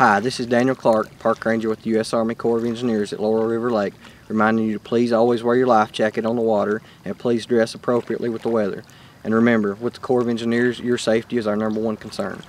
Hi, this is Daniel Clark, Park Ranger with the U.S. Army Corps of Engineers at Laurel River Lake, reminding you to please always wear your life jacket on the water and please dress appropriately with the weather. And remember, with the Corps of Engineers, your safety is our number one concern.